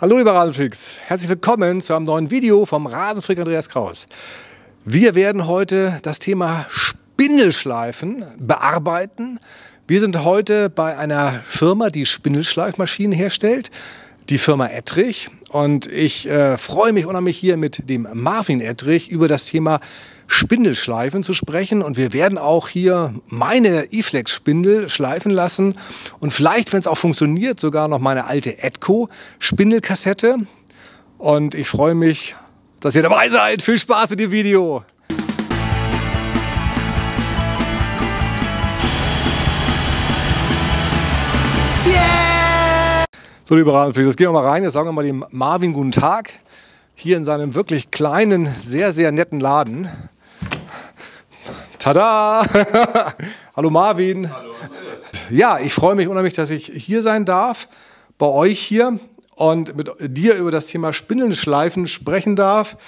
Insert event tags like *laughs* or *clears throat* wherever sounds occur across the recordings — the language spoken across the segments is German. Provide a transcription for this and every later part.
Hallo liebe Rasenfreaks, herzlich willkommen zu einem neuen Video vom Rasenfreak Andreas Kraus. Wir werden heute das Thema Spindelschleifen bearbeiten. Wir sind heute bei einer Firma, die Spindelschleifmaschinen herstellt, die Firma Ettrich. Und ich äh, freue mich unheimlich hier mit dem Marvin Ettrich über das Thema Spindelschleifen zu sprechen. Und wir werden auch hier meine E-Flex-Spindel schleifen lassen. Und vielleicht, wenn es auch funktioniert, sogar noch meine alte Edco-Spindelkassette. Und ich freue mich, dass ihr dabei seid. Viel Spaß mit dem Video. So, liebe Rasenfreaks, jetzt gehen wir mal rein. Jetzt sagen wir mal dem Marvin guten Tag. Hier in seinem wirklich kleinen, sehr, sehr netten Laden. Tada! *laughs* Hallo Marvin. Hallo. Ja, ich freue mich unheimlich, dass ich hier sein darf, bei euch hier und mit dir über das Thema Spinnenschleifen sprechen darf.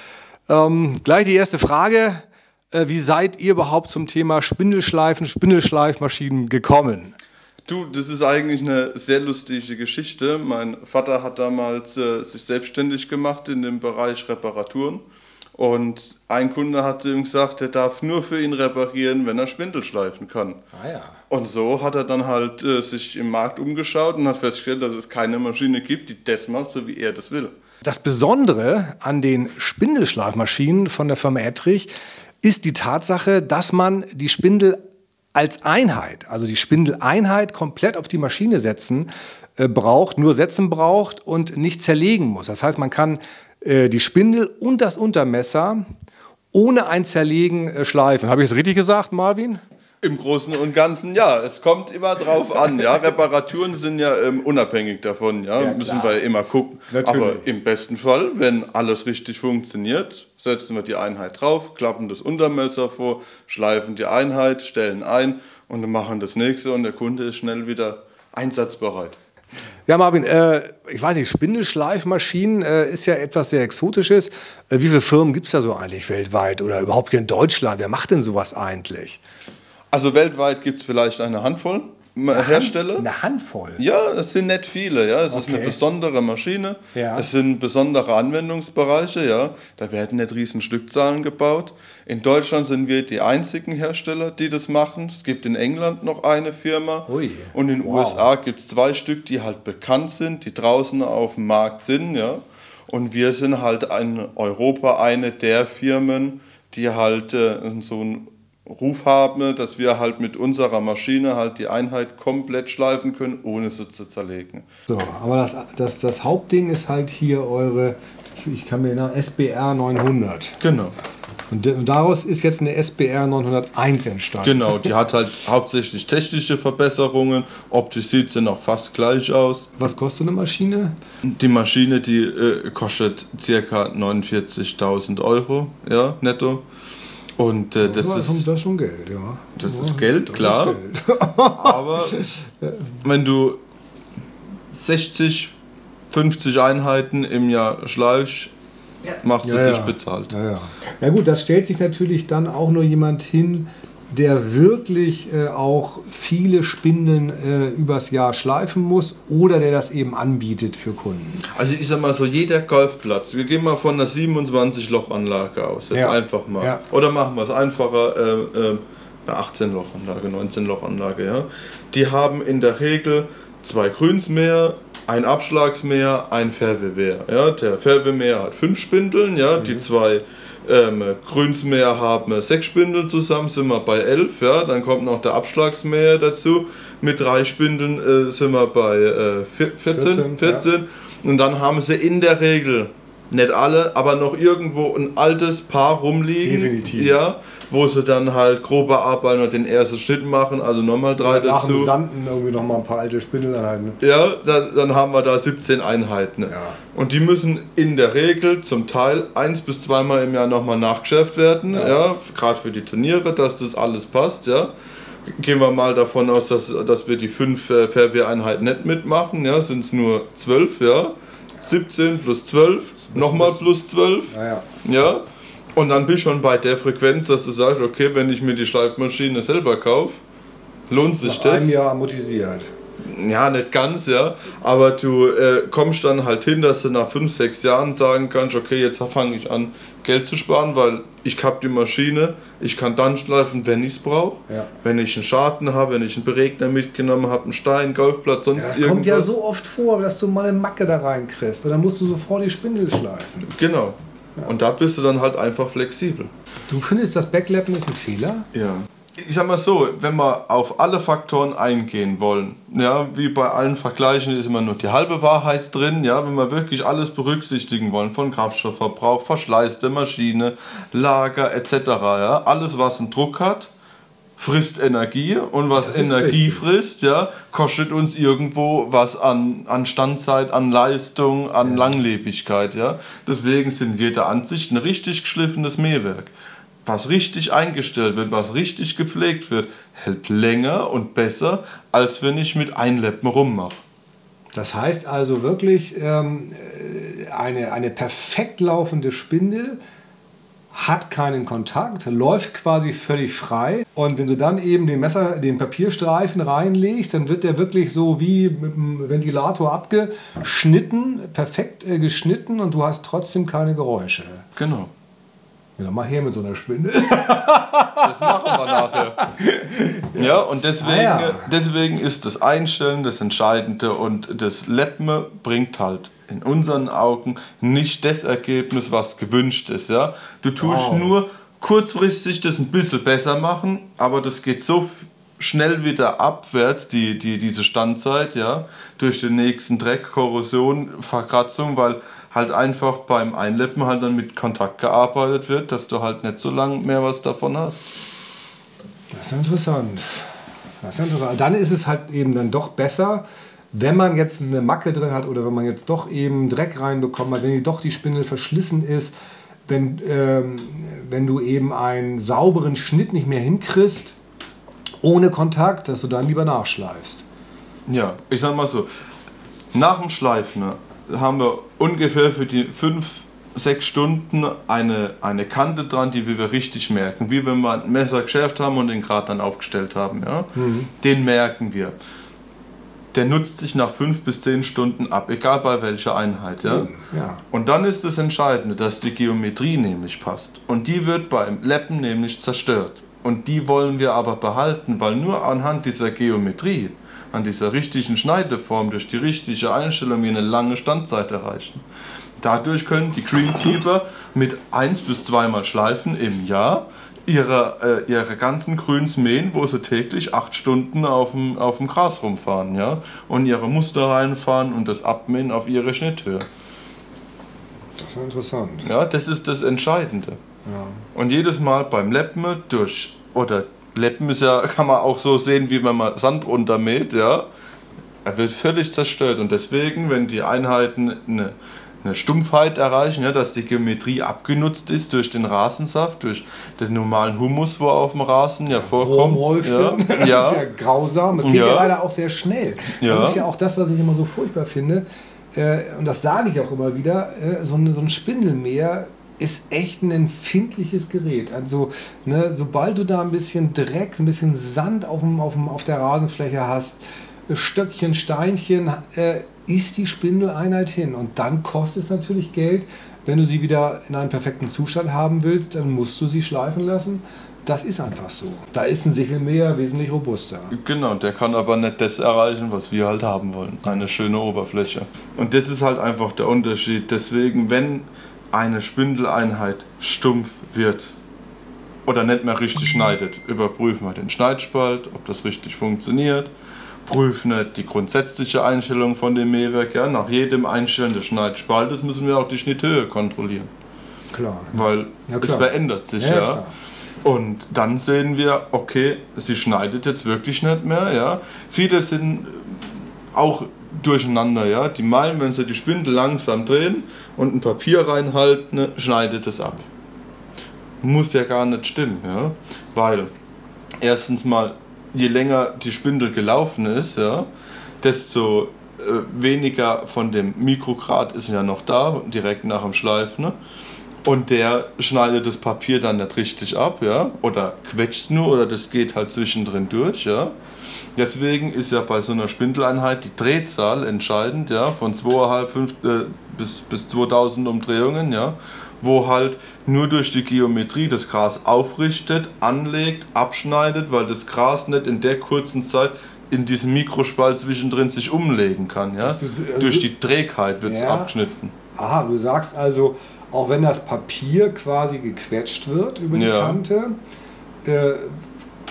Ähm, gleich die erste Frage. Äh, wie seid ihr überhaupt zum Thema Spindelschleifen, Spindelschleifmaschinen gekommen? Du, das ist eigentlich eine sehr lustige Geschichte. Mein Vater hat damals äh, sich selbstständig gemacht in dem Bereich Reparaturen. Und ein Kunde hat ihm gesagt, er darf nur für ihn reparieren, wenn er Spindel schleifen kann. Ah ja. Und so hat er dann halt äh, sich im Markt umgeschaut und hat festgestellt, dass es keine Maschine gibt, die das macht, so wie er das will. Das Besondere an den Spindelschleifmaschinen von der Firma Ettrich ist die Tatsache, dass man die Spindel als Einheit, also die Spindeleinheit komplett auf die Maschine setzen äh, braucht, nur setzen braucht und nicht zerlegen muss. Das heißt, man kann äh, die Spindel und das Untermesser ohne ein Zerlegen äh, schleifen. Habe ich es richtig gesagt, Marvin? Im Großen und Ganzen ja. Es kommt immer drauf an. Ja, *laughs* Reparaturen sind ja ähm, unabhängig davon. Ja, ja müssen wir immer gucken. Natürlich. Aber im besten Fall, wenn alles richtig funktioniert, setzen wir die Einheit drauf, klappen das Untermesser vor, schleifen die Einheit, stellen ein und machen das nächste und der Kunde ist schnell wieder einsatzbereit. Ja, Marvin, äh, ich weiß nicht, Spindelschleifmaschinen äh, ist ja etwas sehr Exotisches. Äh, wie viele Firmen gibt es da so eigentlich weltweit oder überhaupt hier in Deutschland? Wer macht denn sowas eigentlich? Also weltweit gibt es vielleicht eine Handvoll. Hersteller. Eine Handvoll? Ja, es sind nicht viele. Ja. Es okay. ist eine besondere Maschine. Ja. Es sind besondere Anwendungsbereiche. Ja. Da werden nicht riesen Stückzahlen gebaut. In Deutschland sind wir die einzigen Hersteller, die das machen. Es gibt in England noch eine Firma. Ui. Und in den wow. USA gibt es zwei Stück, die halt bekannt sind, die draußen auf dem Markt sind. Ja. Und wir sind halt in Europa eine der Firmen, die halt äh, so ein Ruf haben, dass wir halt mit unserer Maschine halt die Einheit komplett schleifen können, ohne sie zu zerlegen. So, aber das, das, das Hauptding ist halt hier eure, ich, ich kann mir erinnern, SBR 900. Genau. Und, und, daraus ist jetzt eine SBR 901 entstanden. Genau, die hat halt *laughs* hauptsächlich technische Verbesserungen. Optisch sieht sie noch fast gleich aus. Was kostet eine Maschine? Die Maschine, die äh, kostet ca. 49.000 Euro ja, netto. Und äh, das, ist, das ist schon Geld, ja. Das ist Geld, das klar. Ist Geld. *laughs* Aber wenn du 60, 50 Einheiten im Jahr schleichst, ja. macht es ja, sich bezahlt. Ja, ja. ja gut, das stellt sich natürlich dann auch nur jemand hin, der wirklich äh, auch viele Spindeln äh, übers Jahr schleifen muss oder der das eben anbietet für Kunden? Also ich sag mal so, jeder Golfplatz, wir gehen mal von einer 27-Loch-Anlage aus, jetzt ja. einfach mal. Ja. Oder machen wir es einfacher, äh, äh eine 18-Loch-Anlage, 19-Loch-Anlage, ja. Die haben in der Regel zwei Grünsmäher, ein Abschlagsmäher, ein Färbewehr. Ja. Der Färbemäher hat fünf Spindeln, ja, mhm. die zwei ähm, Grünsmäher haben sechs Spindel zusammen, sind wir bei elf. Ja? Dann kommt noch der Abschlagsmäher dazu. Mit drei Spindeln äh, sind wir bei äh, 14. 14, 14. Ja. Und dann haben sie in der Regel, nicht alle, aber noch irgendwo ein altes Paar rumliegen. Definitiv. Ja, wo sie dann halt grobe Arbeiten und den ersten Schnitt machen, also nochmal drei ja, dazu. Nach dem Sanden irgendwie nochmal ein paar alte Spindeleinheiten. Ja, dann, dann haben wir da 17 Einheiten. Ja. Und die müssen in der Regel zum Teil eins bis zweimal im Jahr nochmal nachgeschärft werden, ja, ja gerade für die Turniere, dass das alles passt, ja. Gehen wir mal davon aus, dass, dass wir die fünf äh, Fairwehr-Einheiten nicht mitmachen, ja, sind es nur zwölf, ja. 17 plus 12, nochmal plus 12. Ja, ja. Und dann bist du schon bei der Frequenz, dass du sagst, okay, wenn ich mir die Schleifmaschine selber kaufe, lohnt sich Nach das. einem Jahr amortisiert. ja, nicht ganz, ja, aber du äh, kommst dann halt hin, dass du nach 5, 6 Jahren sagen kannst, okay, jetzt fange ich an, Geld zu sparen, weil ich habe die Maschine, ich kann dann schleifen, wenn ich es brauche. Ja. Wenn ich einen Schaden habe, wenn ich einen Beregner mitgenommen habe, einen Stein, Golfplatz, sonst ja, das irgendwas. kommt ja so oft vor, dass du mal eine Macke da reinkriegst und dann musst du sofort die Spindel schleifen. Genau. Und da bist du dann halt einfach flexibel. Du findest, das Backlappen ist ein Fehler? Ja ich sag mal so, wenn wir auf alle Faktoren eingehen wollen, ja, wie bei allen Vergleichen ist immer nur die halbe Wahrheit drin, ja, wenn wir wirklich alles berücksichtigen wollen, von Kraftstoffverbrauch, Verschleiß der Maschine, Lager etc., ja, alles was einen Druck hat, frisst Energie und was Energie richtig. frisst, ja, kostet uns irgendwo was an, an Standzeit, an Leistung, an ja. Langlebigkeit, ja. Deswegen sind wir der Ansicht ein richtig geschliffenes Mähwerk was richtig eingestellt wird, was richtig gepflegt wird, hält länger und besser, als wenn ich mit Einleppen rummache. Das heißt also wirklich, ähm, eine, eine perfekt laufende Spindel hat keinen Kontakt, läuft quasi völlig frei. Und wenn du dann eben den Messer, den Papierstreifen reinlegst, dann wird der wirklich so wie mit dem Ventilator abgeschnitten, perfekt äh, geschnitten und du hast trotzdem keine Geräusche. Genau. Ja, dann mach her mit so einer Spinne. Das machen wir nachher. *laughs* Ja, und deswegen, ah, ja. deswegen ist das Einstellen das Entscheidende und das Leppen bringt halt in unseren Augen nicht das Ergebnis, was gewünscht ist. Ja? Du tust wow. nur kurzfristig das ein bisschen besser machen, aber das geht so schnell wieder abwärts, die, die, diese Standzeit, ja, durch den nächsten Dreck, Korrosion, Verkratzung, weil halt einfach beim Einleppen halt dann mit Kontakt gearbeitet wird, dass du halt nicht so lange mehr was davon hast. Das ist interessant. Das ist interessant. Dann ist es halt eben dann doch besser, wenn man jetzt eine Macke drin hat oder wenn man jetzt doch eben Dreck reinbekommen hat, wenn die doch die Spindel verschlissen ist, wenn, ähm, wenn du eben einen sauberen Schnitt nicht mehr hinkriegst, ohne Kontakt, dass du dann lieber nachschleifst. Ja, ich sag mal so, nach dem Schleifen ne, haben wir ungefähr für die fünf, sechs Stunden eine, eine Kante dran, die wir richtig merken. Wie wenn wir ein Messer geschärft haben und den Grad dann aufgestellt haben. Ja? Mhm. Den merken wir. Der nutzt sich nach fünf bis zehn Stunden ab, egal bei welcher Einheit. Ja? Ja. Und dann ist das Entscheidende, dass die Geometrie nämlich passt. Und die wird beim Leppen nämlich zerstört. Und die wollen wir aber behalten, weil nur anhand dieser Geometrie an dieser richtigen Schneideform durch die richtige Einstellung wie eine lange Standzeit erreichen. Dadurch können die Greenkeeper mit eins bis zweimal Schleifen im Jahr ihre, äh, ihre ganzen Grüns mähen, wo sie täglich acht Stunden auf dem, auf dem Gras rumfahren ja? und ihre Muster reinfahren und das Abmähen auf ihre Schnitthöhe. Das ist interessant. Ja, das ist das Entscheidende. Ja. Und jedes Mal beim Leppen durch oder Leppen ist ja, *laughs* kann man auch so sehen, wie wenn man Sand runtermäht, ja. Er wird völlig zerstört und deswegen, wenn die Einheiten eine, eine Stumpfheit erreichen, ja, dass die Geometrie abgenutzt ist durch den Rasensaft, durch den normalen Humus, wo auf dem Rasen ja vorkommt. Ja, das ja. ist ja grausam. Es geht ja. ja leider auch sehr schnell. Ja. Das ist ja auch das, was ich immer so furchtbar finde. Äh, und das sage ich auch immer wieder, äh, so ein Spindelmäher ist echt ein empfindliches Gerät. Also, ne, sobald du da ein bisschen Dreck, ein bisschen Sand auf, dem, auf, dem, auf der Rasenfläche hast, Stöckchen, Steinchen, äh, ist die Spindeleinheit hin. Und dann kostet es natürlich Geld. Wenn du sie wieder in einem perfekten Zustand haben willst, dann musst du sie schleifen lassen. Das ist einfach so. Da ist ein Sichelmäher wesentlich robuster. Genau, der kann aber nicht das erreichen, was wir halt haben wollen. Eine schöne Oberfläche. Und das ist halt einfach der Unterschied. Deswegen, wenn eine Spindeleinheit stumpf wird oder nicht mehr richtig schneidet, überprüfen wir den Schneidspalt, ob das richtig funktioniert, prüfen die grundsätzliche Einstellung von dem Mähwerk. Ja, nach jedem Einstellen des Schneidspaltes müssen wir auch die Schnitthöhe kontrollieren. Klar. Weil ja, klar. es verändert sich ja. ja. Und dann sehen wir, okay, sie schneidet jetzt wirklich nicht mehr. Ja. Viele sind auch durcheinander. Ja? Die meinen, wenn sie die Spindel langsam drehen und ein Papier reinhalten, ne, schneidet es ab. Muss ja gar nicht stimmen, ja? weil erstens mal, je länger die Spindel gelaufen ist, ja, desto äh, weniger von dem Mikrograd ist ja noch da, direkt nach dem Schleifen. Ne? Und der schneidet das Papier dann nicht richtig ab, ja, oder quetscht nur, oder das geht halt zwischendrin durch, ja. Deswegen ist ja bei so einer Spindeleinheit die Drehzahl entscheidend, ja, von 2,5 5, äh, bis, bis 2000 Umdrehungen, ja, wo halt nur durch die Geometrie das Gras aufrichtet, anlegt, abschneidet, weil das Gras nicht in der kurzen Zeit in diesem Mikrospalt zwischendrin sich umlegen kann. Ja? Du, äh, durch die Trägheit wird es ja. abgeschnitten. Aha, du sagst also, auch wenn das Papier quasi gequetscht wird über die ja. Kante, äh,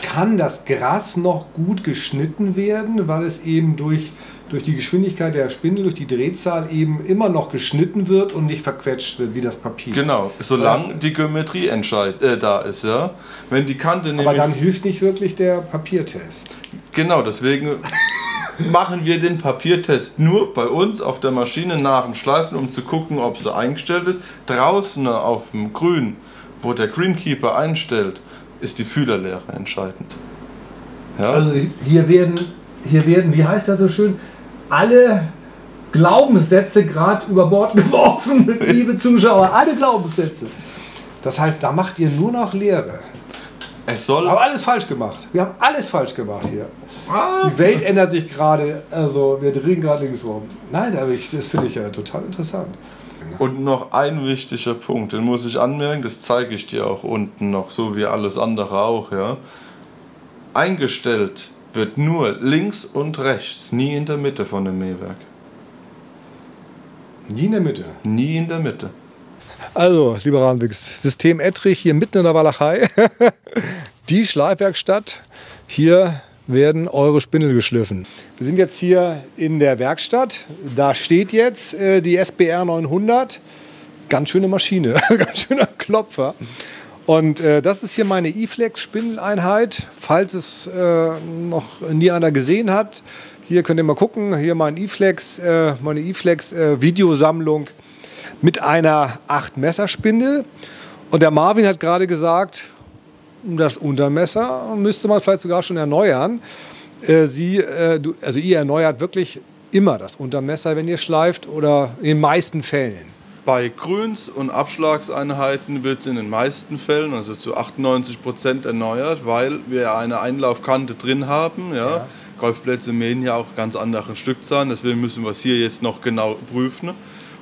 kann das Gras noch gut geschnitten werden, weil es eben durch, durch die Geschwindigkeit der Spindel, durch die Drehzahl eben immer noch geschnitten wird und nicht verquetscht wird wie das Papier. Genau, solange die Geometrie entscheid, äh, da ist. Ja? Wenn die Kante Aber dann hilft nicht wirklich der Papiertest. Genau, deswegen machen wir den Papiertest nur bei uns auf der Maschine nach dem Schleifen, um zu gucken, ob sie eingestellt ist. Draußen auf dem Grün, wo der Greenkeeper einstellt, ist die Fühlerlehre entscheidend. Ja? Also hier werden, hier werden, wie heißt das so schön, alle Glaubenssätze gerade über Bord *laughs* geworfen, liebe Zuschauer, alle Glaubenssätze. Das heißt, da macht ihr nur noch Lehre. Es soll. Aber alles falsch gemacht. Wir haben alles falsch gemacht hier. Ah. Die Welt ändert sich gerade, also wir drehen gerade links rum. Nein, aber ich, das finde ich ja total interessant. Und noch ein wichtiger Punkt, den muss ich anmerken, das zeige ich dir auch unten noch, so wie alles andere auch, ja. Eingestellt wird nur links und rechts, nie in der Mitte von dem Mähwerk. Nie in der Mitte? Nie in der Mitte. Also, lieber Ranwix, System Ettrich hier mitten in der Walachei. *laughs* Die Schleifwerkstatt. Hier werden eure Spindel geschliffen. Wir sind jetzt hier in der Werkstatt. Da steht jetzt äh, die SBR 900. Ganz schöne Maschine, *laughs* ganz schöner Klopfer. Und äh, das ist hier meine E-Flex Spindeleinheit. Falls es äh, noch nie einer gesehen hat, hier könnt ihr mal gucken. Hier mein E-Flex, äh, meine E-Flex äh, Videosammlung mit einer 8 Messer Spindel. Und der Marvin hat gerade gesagt, das Untermesser müsste man vielleicht sogar schon erneuern. Äh, Sie, äh, du, also ihr erneuert wirklich immer das Untermesser, wenn ihr schleift oder in den meisten Fällen? Bei Grüns- und Abschlagseinheiten wird es in den meisten Fällen, also zu 98 Prozent erneuert, weil wir eine Einlaufkante drin haben. Ja. ja. Golfplätze mähen ja auch ganz andere Stückzahlen, deswegen müssen wir es hier jetzt noch genau prüfen.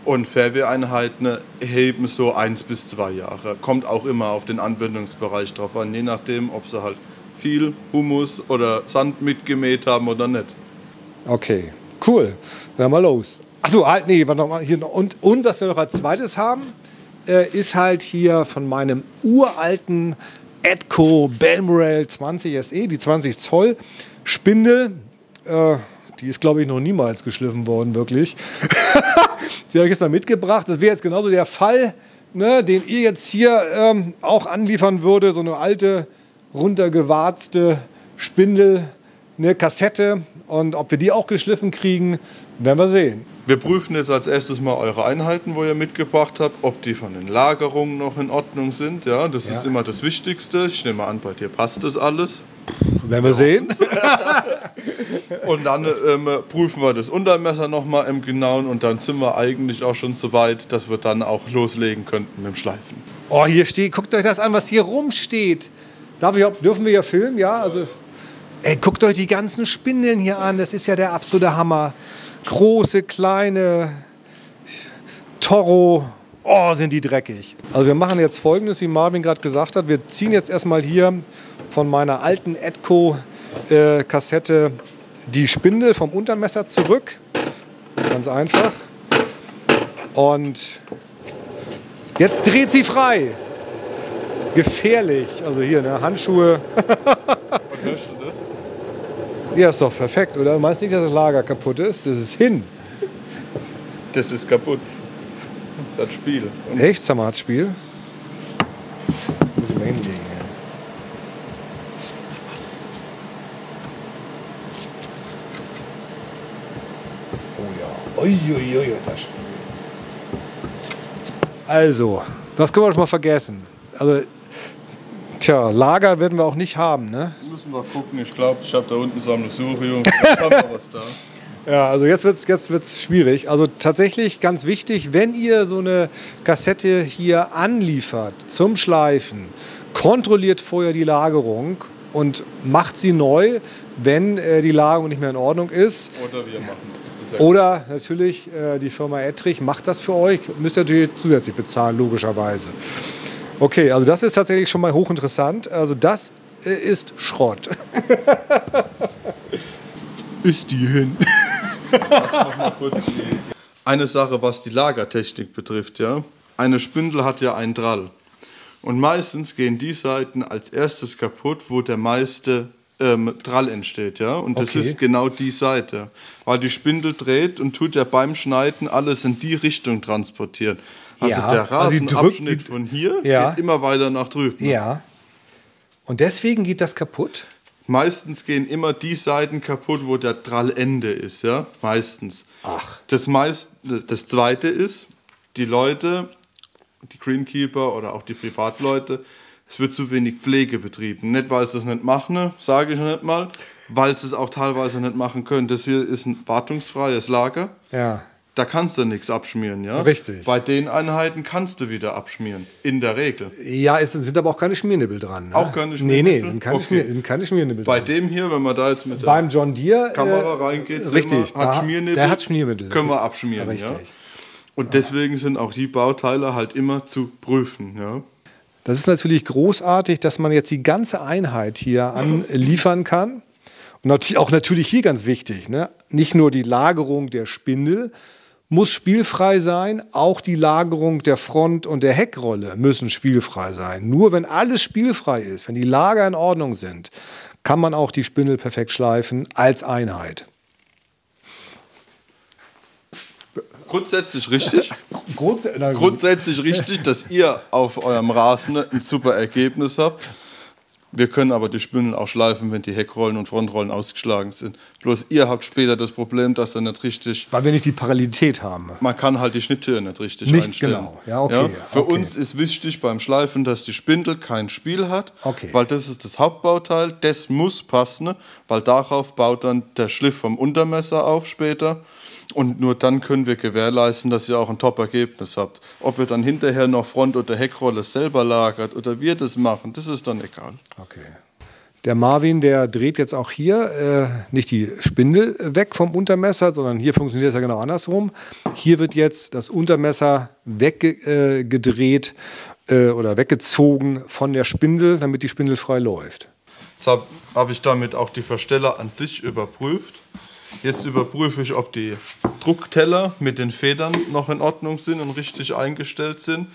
Und Fairway-Einheiten heben so eins bis zwei Jahre. Kommt auch immer auf den Anwendungsbereich drauf an, je nachdem, ob sie halt viel Humus oder Sand mitgemäht haben oder nicht. Okay, cool. Dann mal los. Achso, halt, nee, warte noch mal hier noch. Und, und was wir noch als zweites haben, äh, ist halt hier von meinem uralten Edco Balmoral 20 SE, die 20 Zoll Spindel. Äh, die ist, glaube ich, noch niemals geschliffen worden, wirklich. *laughs* die habe ich jetzt mal mitgebracht. Das wäre jetzt genauso der Fall, ne, den ihr jetzt hier ähm, auch anliefern würde. So eine alte, runtergewarzte Spindel, eine Kassette. Und ob wir die auch geschliffen kriegen, werden wir sehen. Wir prüfen jetzt als erstes mal eure Einheiten, wo ihr mitgebracht habt, ob die von den Lagerungen noch in Ordnung sind. Ja, das ja. ist immer das Wichtigste. Ich nehme an, bei dir passt das alles. Werden wir sehen. *laughs* und dann ähm, prüfen wir das Untermesser nochmal im Genauen und dann sind wir eigentlich auch schon so weit, dass wir dann auch loslegen könnten mit dem Schleifen. Oh, hier steht, guckt euch das an, was hier rumsteht. Darf ich, dürfen wir hier filmen? Ja, also. Ey, guckt euch die ganzen Spindeln hier an, das ist ja der absolute Hammer. Große, kleine, Toro, oh, sind die dreckig. Also wir machen jetzt folgendes, wie Marvin gerade gesagt hat. Wir ziehen jetzt erstmal hier von meiner alten Edco-Kassette äh, die Spindel vom Untermesser zurück. Ganz einfach. Und jetzt dreht sie frei. Gefährlich. Also hier, ne, Handschuhe. *laughs* Und hörst du das? Ja, ist doch perfekt, oder? Du meinst nicht, dass das Lager kaputt ist? Das ist hin. Das ist kaputt. Das hat Spiel. Und Echt? Sag mal, hat Spiel? Muss ich mal hinlegen. Uiuiui, das Spiel. Also, das können wir schon mal vergessen. Also, tja, Lager werden wir auch nicht haben, ne? Müssen wir gucken. Ich glaube, ich habe da unten Sammelsurium. *laughs* Haben wir was da. Ja, also jetzt wird es jetzt wird's schwierig. Also tatsächlich ganz wichtig, wenn ihr so eine Kassette hier anliefert zum Schleifen, kontrolliert vorher die Lagerung und macht sie neu, wenn äh, die Lagerung nicht mehr in Ordnung ist. Oder wir machen es. Oder natürlich äh, die Firma Ettrich macht das für euch, müsst ihr natürlich zusätzlich bezahlen, logischerweise. Okay, also das ist tatsächlich schon mal hochinteressant. Also das ist Schrott. *laughs* ist die hin? *laughs* Eine Sache, was die Lagertechnik betrifft, ja. Eine Spindel hat ja einen Drall. Und meistens gehen die Seiten als erstes kaputt, wo der meiste ähm, Drall entsteht, ja. Und das okay. ist genau die Seite. Weil die Spindel dreht und tut ja beim Schneiden alles in die Richtung transportieren. Also ja, der also Rasenabschnitt also von hier ja. geht immer weiter nach drüben. Ja. Und deswegen geht das kaputt? Meistens gehen immer die Seiten kaputt, wo der Drallende ist, ja, meistens. Ach. Das, meist, das zweite ist, die Leute, die Greenkeeper oder auch die Privatleute, es wird zu wenig Pflege betrieben. Nicht, weil sie es nicht machen, sage ich nicht mal, weil sie es auch teilweise nicht machen können. Das hier ist ein wartungsfreies Lager. Ja da kannst du nichts abschmieren, ja? Richtig. Bei den Einheiten kannst du wieder abschmieren, in der Regel. Ja, es sind aber auch keine Schmiernibbel dran. Ne? Auch keine Schmiernibbel? Nee, nee, sind keine, okay. Schmier, sind keine Schmiernibbel Bei dem hier, wenn man da jetzt mit der Beim John Deere, Kamera äh, reingeht, richtig, wir, hat Schmiernibbel, der hat Schmiermittel. Können wir abschmieren, richtig. ja? Und deswegen sind auch die Bauteile halt immer zu prüfen, ja? Das ist natürlich großartig, dass man jetzt die ganze Einheit hier anliefern kann. Und auch natürlich hier ganz wichtig, ne? nicht nur die Lagerung der Spindel, muss spielfrei sein. Auch die Lagerung der Front- und der Heckrolle müssen spielfrei sein. Nur wenn alles spielfrei ist, wenn die Lager in Ordnung sind, kann man auch die Spindel perfekt schleifen als Einheit. Grundsätzlich richtig. Grundsätzlich richtig, dass ihr auf eurem Rasen ein super Ergebnis habt. Wir können aber die Spindel auch schleifen, wenn die Heckrollen und Frontrollen ausgeschlagen sind. Bloß ihr habt später das Problem, dass er nicht richtig. Weil wir nicht die Parallelität haben. Man kann halt die Schnitttür nicht richtig nicht einstellen. Genau, ja, okay. Ja? Für okay. uns ist wichtig beim Schleifen, dass die Spindel kein Spiel hat, okay. weil das ist das Hauptbauteil. Das muss passen, weil darauf baut dann der Schliff vom Untermesser auf später. Und nur dann können wir gewährleisten, dass ihr auch ein Top-Ergebnis habt. Ob ihr dann hinterher noch Front- oder Heckrolle selber lagert oder wir das machen, das ist dann egal. Okay. Der Marvin, der dreht jetzt auch hier äh, nicht die Spindel weg vom Untermesser, sondern hier funktioniert es ja genau andersrum. Hier wird jetzt das Untermesser weggedreht äh, äh, oder weggezogen von der Spindel, damit die Spindel frei läuft. Jetzt habe hab ich damit auch die Versteller an sich überprüft. Jetzt überprüfe ich, ob die Druckteller mit den Federn noch in Ordnung sind und richtig eingestellt sind,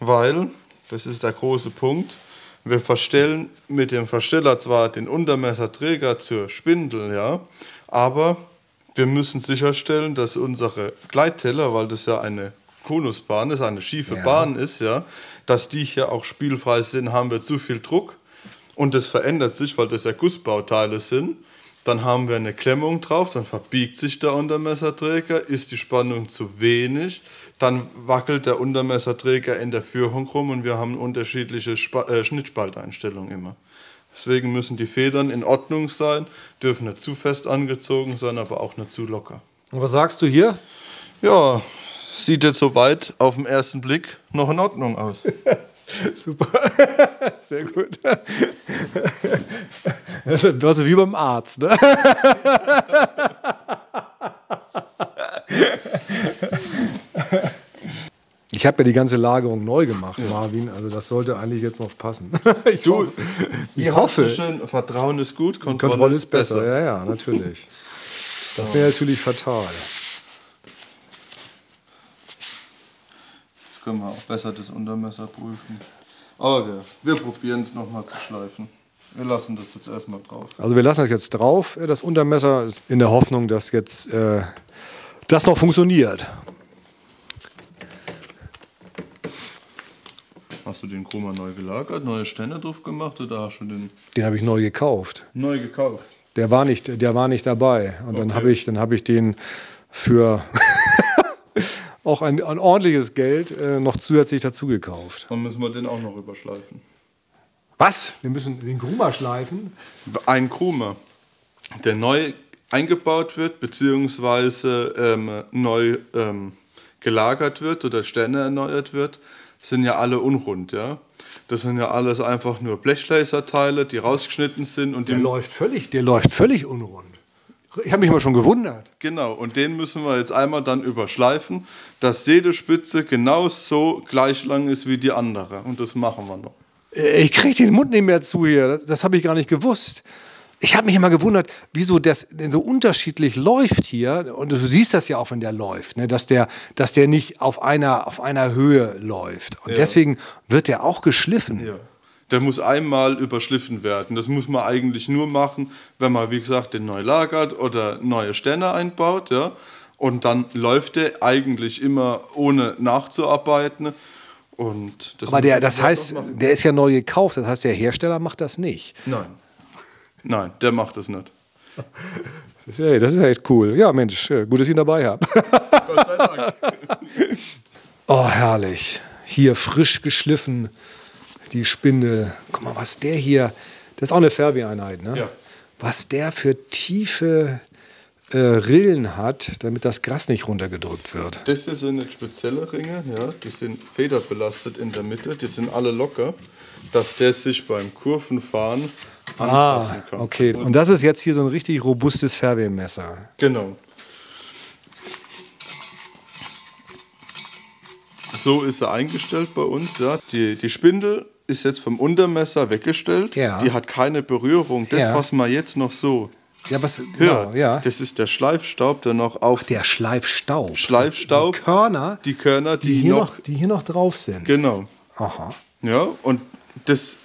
weil, das ist der große Punkt, wir verstellen mit dem Versteller zwar den Untermesserträger zur Spindel, ja, aber wir müssen sicherstellen, dass unsere Gleitteller, weil das ja eine Konusbahn ist, eine schiefe ja. Bahn ist, ja, dass die hier auch spielfrei sind, haben wir zu viel Druck und das verändert sich, weil das ja Gussbauteile sind dann haben wir eine Klemmung drauf, dann verbiegt sich der Untermesserträger, ist die Spannung zu wenig, dann wackelt der Untermesserträger in der Führung rum und wir haben unterschiedliche Sp äh, Schnittspalteinstellungen immer. Deswegen müssen die Federn in Ordnung sein, dürfen nicht zu fest angezogen sein, aber auch nicht zu locker. Und was sagst du hier? Ja, sieht jetzt soweit auf den ersten Blick noch in Ordnung aus. *laughs* Super, *laughs* sehr gut. *laughs* Das ist also wie beim Arzt. Ne? Ich habe ja die ganze Lagerung neu gemacht, ja. Marvin. Also das sollte eigentlich jetzt noch passen. *laughs* Ich, du, hoffe, ich hoffe. Schön, Vertrauen ist gut, Kontrolle, Kontrolle ist besser. besser. Ja, ja, natürlich. *laughs* Das wäre natürlich fatal. Jetzt können wir auch besser das Untermesser prüfen. Aber wir, wir probieren es nochmal zu schleifen. Wir lassen das jetzt erstmal drauf. Also wir lassen das jetzt drauf, das Untermesser, in der Hoffnung, dass jetzt äh, das noch funktioniert. Hast du den Chroma neu gelagert, neue Stände drauf gemacht oder hast du den? Den habe ich neu gekauft. Neu gekauft. Der war nicht, der war nicht dabei. Und okay. dann habe ich, dann ich den für *laughs* auch ein, ein ordentliches Geld äh, noch zusätzlich dazu gekauft. Dann müssen wir den auch noch überschleifen. Was? Wir müssen den Kruma schleifen? Ein Kruma, der neu eingebaut wird, beziehungsweise ähm, neu ähm, gelagert wird oder Sterne erneuert wird, sind ja alle unrund, ja. Das sind ja alles einfach nur Blechlaserteile, die rausgeschnitten sind und der läuft völlig, der läuft völlig unrund. Ich habe mich mal schon gewundert. Genau, und den müssen wir jetzt einmal dann überschleifen, dass jede Spitze genau so gleich lang ist wie die andere. Und das machen wir noch. Ich kriege den Mund nicht mehr zu hier. Das, das habe ich gar nicht gewusst. Ich habe mich immer gewundert, wieso das denn so unterschiedlich läuft hier. Und du siehst das ja auch, wenn der läuft, ne? dass, der, dass der nicht auf einer, auf einer Höhe läuft. Und ja. deswegen wird der auch geschliffen. Ja. Der muss einmal überschliffen werden. Das muss man eigentlich nur machen, wenn man, wie gesagt, den neu lagert oder neue Sterne einbaut. Ja? Und dann läuft der eigentlich immer ohne nachzuarbeiten. Und Aber der, das heißt, der ist ja neu gekauft, das heißt, der Hersteller macht das nicht. Nein. Nein, der macht das nicht. Das ist, ja, das ist ja echt cool. Ja, Mensch, gut, dass ich ihn dabei habe. Gott sei Dank. oh, herrlich. Hier frisch geschliffen, die Spindel. Guck mal, was der hier, das ist auch eine Färbeeinheit, ne? Ja. Was der für tiefe äh, Rillen hat, damit das Gras nicht runtergedrückt wird. Das hier sind jetzt spezielle Ringe, ja, die sind federbelastet in der Mitte, die sind alle locker, dass der sich beim Kurvenfahren anpassen ah, kann. Okay, und das ist jetzt hier so ein richtig robustes Färbemesser. Genau. So ist er eingestellt bei uns. Ja. Die, die Spindel ist jetzt vom Untermesser weggestellt. Ja. Die hat keine Berührung. Das, ja. was man jetzt noch so ja, was, genau, ja. Das ist der Schleifstaub, der noch auf. Ach, der Schleifstaub. Schleifstaub. Die Körner. Die Körner, die, die hier noch, noch, die hier noch drauf sind. Genau. Aha. Ja, und das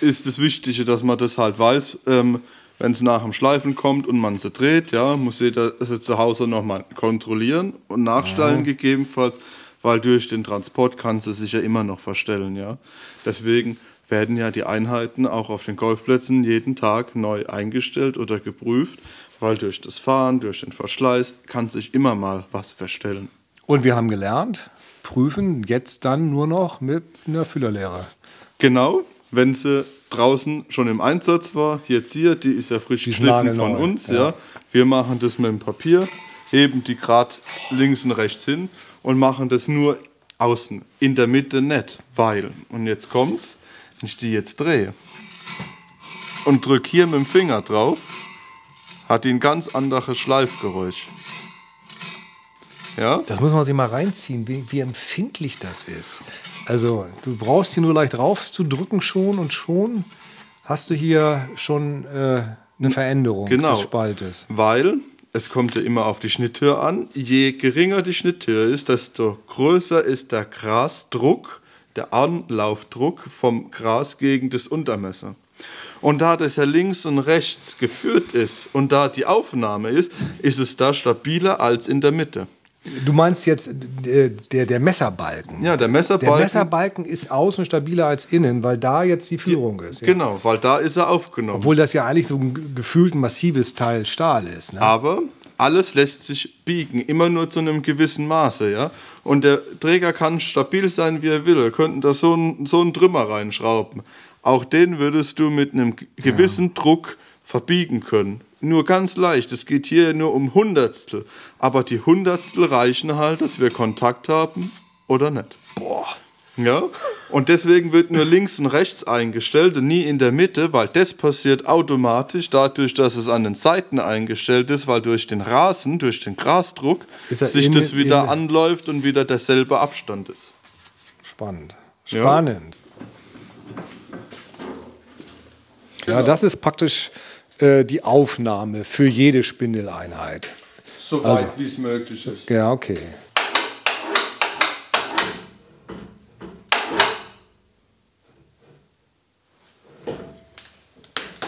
ist das Wichtige, dass man das halt weiß, ähm, wenn es nach dem Schleifen kommt und man sie dreht, ja, muss jeder sie zu Hause nochmal kontrollieren und nachstellen ja. gegebenenfalls, weil durch den Transport kann sie sich ja immer noch verstellen, ja. Deswegen werden ja die Einheiten auch auf den Golfplätzen jeden Tag neu eingestellt oder geprüft, weil durch das Fahren, durch den Verschleiß kann sich immer mal was verstellen. Und wir haben gelernt, prüfen jetzt dann nur noch mit einer Füllerlehre. Genau, wenn sie draußen schon im Einsatz war, jetzt hier, die ist ja frisch geschliffen von uns, ja. ja. Wir machen das mit dem Papier, heben die gerade links und rechts hin und machen das nur außen, in der Mitte nicht, weil, und jetzt kommt's, wenn ich die jetzt drehe und drücke hier mit dem Finger drauf, hat die ein ganz anderes Schleifgeräusch. Ja? Das muss man sich mal reinziehen, wie, wie empfindlich das ist. Also du brauchst hier nur leicht drauf zu drücken schon und schon hast du hier schon äh, eine Veränderung genau, des Spaltes. Weil es kommt ja immer auf die Schnitthöhe an. Je geringer die Schnitthöhe ist, desto größer ist der Grasdruck, der Anlaufdruck vom Gras gegen das Untermesser. Und da das ja links und rechts geführt ist und da die Aufnahme ist, ist es da stabiler als in der Mitte. Du meinst jetzt äh, der, der Messerbalken. Ja, der Messerbalken. Der Messerbalken ist außen stabiler als innen, weil da jetzt die Führung die, ist. Ja. Genau, weil da ist er aufgenommen. Obwohl das ja eigentlich so ein gefühlt massives Teil Stahl ist. Ne? Aber alles lässt sich biegen, immer nur zu einem gewissen Maße, ja. Und der Träger kann stabil sein, wie er will. Wir könnten da so einen, so einen Trümmer reinschrauben. Auch den würdest du mit einem gewissen ja. Druck verbiegen können nur ganz leicht. Es geht hier nur um Hundertstel. Aber die Hundertstel reichen halt, dass wir Kontakt haben oder nicht. Boah. Ja? Und deswegen wird nur links und rechts eingestellt und nie in der Mitte, weil das passiert automatisch dadurch, dass es an den Seiten eingestellt ist, weil durch den Rasen, durch den Grasdruck sich in, das wieder in, anläuft und wieder derselbe Abstand ist. Spannend. Spannend. Ja, ja das ist praktisch äh, die Aufnahme für jede Spindeleinheit. So weit also, wie es möglich ist. Ja, okay.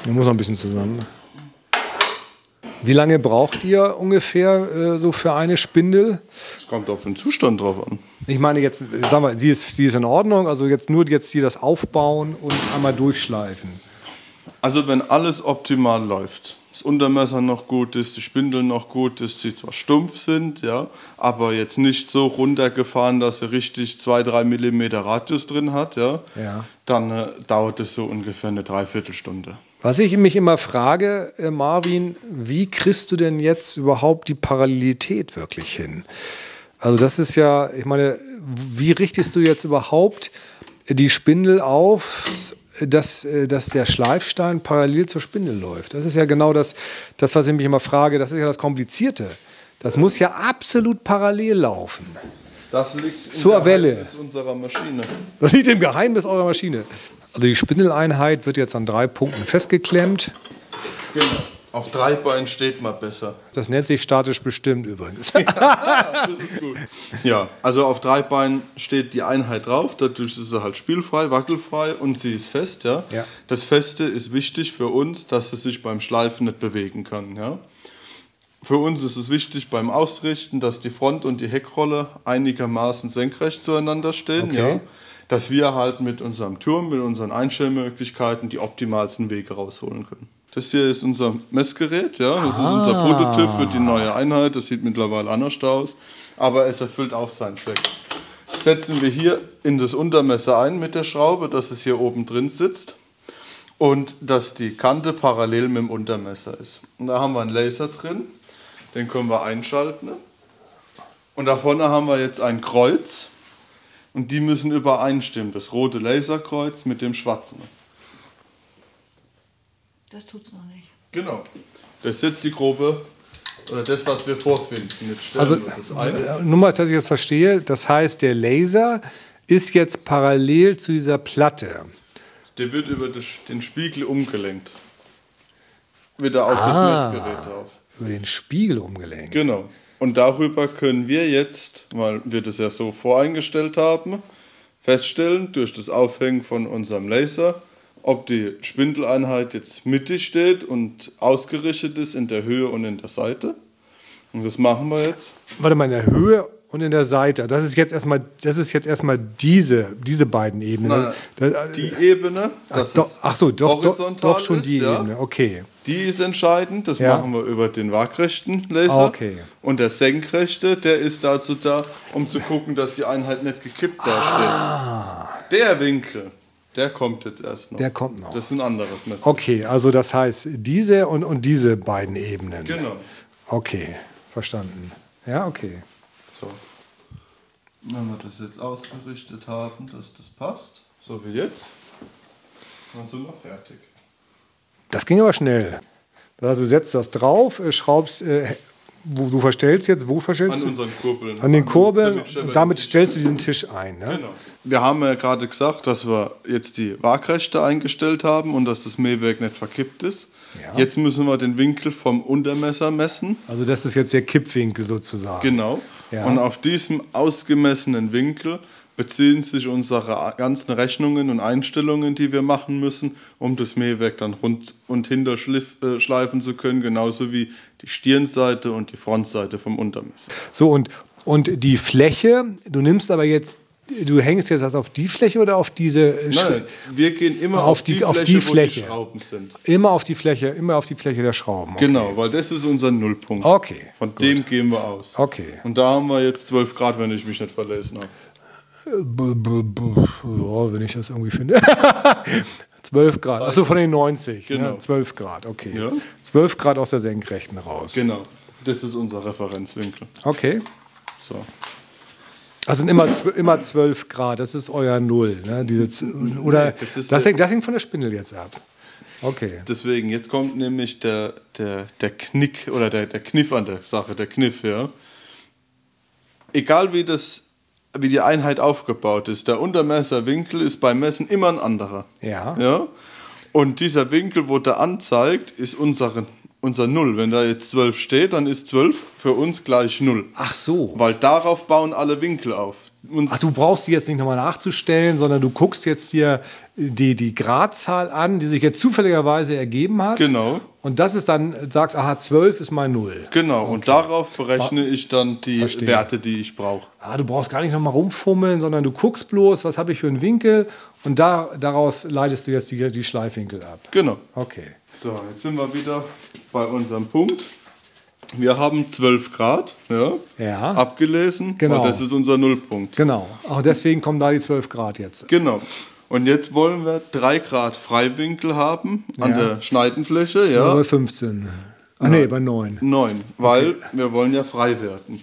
Hier muss noch ein bisschen zusammen. Wie lange braucht ihr ungefähr äh, so für eine Spindel? Es kommt auf den Zustand drauf an. Ich meine jetzt, sag mal, sie ist, sie ist in Ordnung, also jetzt nur jetzt hier das Aufbauen und einmal durchschleifen. Also wenn alles optimal läuft, das Untermesser noch gut ist, die Spindeln noch gut ist, sie zwar stumpf sind, ja, aber jetzt nicht so runtergefahren, dass sie richtig 2-3 mm Radius drin hat, ja, ja. dann äh, dauert es so ungefähr eine Dreiviertelstunde. Was ich mich immer frage, äh, Marvin, wie kriegst du denn jetzt überhaupt die Parallelität wirklich hin? Also das ist ja, ich meine, wie richtest du jetzt überhaupt die Spindel auf, dass, äh, dass der Schleifstein parallel zur Spindel läuft? Das ist ja genau das, das, was ich mich immer frage, das ist ja das Komplizierte. Das muss ja absolut parallel laufen. Das liegt zur im Welle. Geheimnis unserer Maschine. Das liegt im Geheimnis eurer Maschine. Also die Spindeleinheit wird jetzt an drei Punkten festgeklemmt. Genau. Auf drei Beinen steht man besser. Das nennt sich statisch bestimmt übrigens. *laughs* das ist gut. Ja, also auf drei Beinen steht die Einheit drauf. Dadurch ist sie halt spielfrei, wackelfrei und sie ist fest. Ja? Ja. Das Feste ist wichtig für uns, dass sie sich beim Schleifen nicht bewegen kann. Ja? Für uns ist es wichtig beim Ausrichten, dass die Front- und die Heckrolle einigermaßen senkrecht zueinander stehen. Okay. Ja? Dass wir halt mit unserem Turm, mit unseren Einstellmöglichkeiten die optimalsten Wege rausholen können. Das hier ist unser Messgerät, ja. Das ist unser Prototyp für die neue Einheit. Das sieht mittlerweile anders aus, aber es erfüllt auch seinen Zweck. Setzen wir hier in das Untermesser ein mit der Schraube, dass es hier oben drin sitzt und dass die Kante parallel mit dem Untermesser ist. Und da haben wir einen Laser drin, den können wir einschalten. Und da vorne haben wir jetzt ein Kreuz und die müssen übereinstimmen. Das rote Laserkreuz mit dem schwarzen. Das tut's noch nicht. Genau. Das ist jetzt die grobe, oder das, was wir vorfinden. Jetzt stellen Also, wir das ein. äh, nur mal, dass ich das verstehe, das heißt, der Laser ist jetzt parallel zu dieser Platte. Der wird über den Spiegel umgelenkt. Wieder auf Ah. das Messgerät drauf. Über den Spiegel umgelenkt. Genau. Und darüber können wir jetzt, weil wir das ja so voreingestellt haben, feststellen durch das Aufhängen von unserem Laser, ob die Spindeleinheit jetzt mittig steht und ausgerichtet ist in der Höhe und in der Seite. Und das machen wir jetzt. Warte mal, in der Höhe und in der Seite. Das ist jetzt erstmal, das ist jetzt erstmal diese, diese beiden Ebenen. Nein, die Ebene, ach, doch, ach so, doch, doch, horizontal doch schon ist, die ja. Ebene. Okay. Die ist entscheidend, das Ja. machen wir über den waagrechten Laser. Ah, okay. Und der senkrechte, der ist dazu da, um zu gucken, dass die Einheit nicht gekippt da steht. Der Winkel, der kommt jetzt erst noch. Ah. Der kommt noch. Das ist ein anderes Messer. Okay, also das heißt, diese und, und diese beiden Ebenen. Genau. Okay, verstanden. Ja, okay. Wenn wir das jetzt ausgerichtet haben, dass das passt, so wie jetzt, dann sind wir fertig. Das ging aber schnell. Also du setzt das drauf, äh, schraubst, äh, wo du verstellst jetzt, wo verstellst An du? unseren Kurbeln. An den Kurbeln, Damit damit den Tisch stellst du diesen *laughs* Tisch ein. Ne? Genau. Wir haben ja gerade gesagt, dass wir jetzt die Waagrechte eingestellt haben und dass das Mähwerk nicht verkippt ist. Ja. Jetzt müssen wir den Winkel vom Untermesser messen. Also das ist jetzt der Kippwinkel sozusagen. Genau. Ja. Und auf diesem ausgemessenen Winkel beziehen sich unsere ganzen Rechnungen und Einstellungen, die wir machen müssen, um das Mähwerk dann rund und hinter äh, schleifen zu können, genauso wie die Stirnseite und die Frontseite vom Untermesser. So, und, und die Fläche, du nimmst aber jetzt, du hängst jetzt das auf die Fläche oder auf diese äh, Sch- Nein, wir gehen immer Auf auf, die- die, auf Fläche, die wo Fläche. die Schrauben sind. Immer auf die Fläche, immer auf die Fläche der Schrauben. Okay. Genau, weil das ist unser Nullpunkt. Okay, Von dem gehen wir aus. Okay. Und da haben wir jetzt 12 Grad, wenn ich mich nicht verlesen habe. B- Ja, wenn ich das irgendwie finde. *laughs* 12 Grad. Achso, von den 90. Genau. Ne? 12 Grad, okay. Ja. 12 Grad aus der Senkrechten raus. Genau. Das ist unser Referenzwinkel. Okay. So. Also sind immer, immer 12 Grad, das ist euer Null. Ne? Diese, oder das das, ist, das, hängt, das hängt von der Spindel jetzt ab. Okay. Deswegen, jetzt kommt nämlich der, der, der Knick oder der, der Kniff an der Sache, der Kniff, ja. Egal wie das wie die Einheit aufgebaut ist, der Untermesserwinkel ist beim Messen immer ein anderer. Ja. ja? Und dieser Winkel, wo der anzeigt, ist unsere, unser Null. Wenn da jetzt 12 steht, dann ist 12 für uns gleich Null. Ach so. Weil darauf bauen alle Winkel auf. Uns Ach, du brauchst die jetzt nicht nochmal nachzustellen, sondern du guckst jetzt hier die, die Gradzahl an, die sich jetzt zufälligerweise ergeben hat. Genau. Und das ist dann, sagst, aha, 12 ist mein Null. Genau, und darauf berechne ich dann die Verstehe. Werte, die ich brauche. Ah, du brauchst gar nicht nochmal rumfummeln, sondern du guckst bloß, was habe ich für einen Winkel und da, daraus leitest du jetzt die, die Schleifwinkel ab. Genau. Okay. So, jetzt sind wir wieder bei unserem Punkt. Wir haben 12 Grad ja, Ja. abgelesen. Genau. Und das ist unser Nullpunkt. Genau. Auch deswegen kommen da die 12 Grad jetzt. Genau. Und jetzt wollen wir 3 Grad Freiwinkel haben an ja. der Schneidenfläche. Ja. Bei 15. Ach nee, bei 9. 9, weil okay. wir wollen ja frei werden.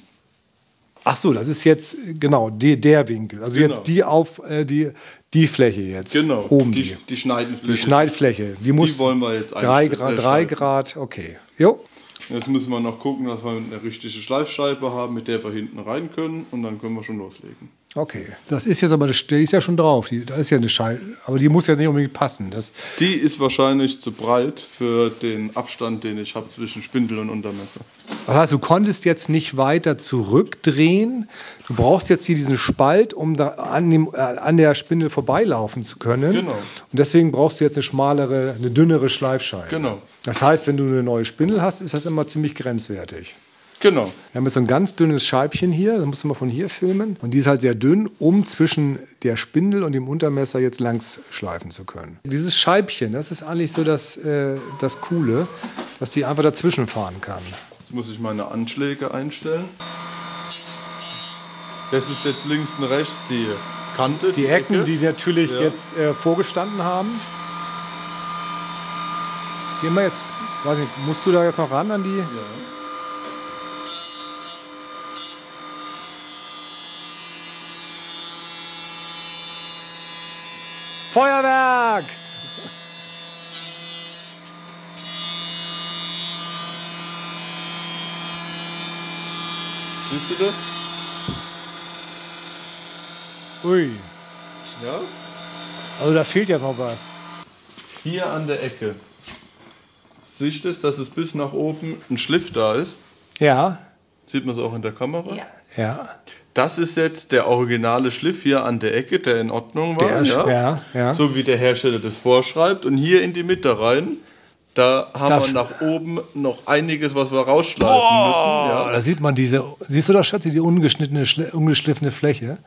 Ach so, das ist jetzt genau die, der Winkel. Also genau. jetzt die auf äh, die, die Fläche jetzt. Genau. Oben die, die Schneidenfläche. Die Schneidfläche. Die, muss die wollen wir jetzt 3 Grad, 3 Grad, okay. Jo. Jetzt müssen wir noch gucken, dass wir eine richtige Schleifscheibe haben, mit der wir hinten rein können und dann können wir schon loslegen. Okay, das ist jetzt aber, das ist ja schon drauf, die, da ist ja eine Scheibe, aber die muss ja nicht unbedingt passen. Das die ist wahrscheinlich zu breit für den Abstand, den ich habe zwischen Spindel und Untermesser. Das heißt, du konntest jetzt nicht weiter zurückdrehen, du brauchst jetzt hier diesen Spalt, um da an, dem, äh, an der Spindel vorbeilaufen zu können. Genau. Und deswegen brauchst du jetzt eine schmalere, eine dünnere Schleifscheibe. Genau. Das heißt, wenn du eine neue Spindel hast, ist das immer ziemlich grenzwertig. Genau. Wir haben jetzt so ein ganz dünnes Scheibchen hier, das musst du mal von hier filmen. Und die ist halt sehr dünn, um zwischen der Spindel und dem Untermesser jetzt langs schleifen zu können. Dieses Scheibchen, das ist eigentlich so das, äh, das Coole, dass die einfach dazwischen fahren kann. Jetzt muss ich meine Anschläge einstellen. Das ist jetzt links und rechts die Kante. Die, die Ecken, Ecke. die natürlich ja. jetzt äh, vorgestanden haben. Gehen wir jetzt, weiß nicht, musst du da jetzt noch ran an die? Ja. Feuerwerk! Siehst du das? Ui. Ja? Also da fehlt ja noch was. Hier an der Ecke. Siehst du, dass es bis nach oben ein Schliff da ist? Ja. Sieht man es auch in der Kamera? Ja. ja. Das ist jetzt der originale Schliff hier an der Ecke, der in Ordnung war. Der, ja. Ja, ja. So wie der Hersteller das vorschreibt. Und hier in die Mitte rein, da haben Darf wir nach oben noch einiges, was wir rausschleifen oh, müssen. Ja. Da sieht man diese, siehst du da, Schatz, die ungeschnittene, ungeschliffene Fläche.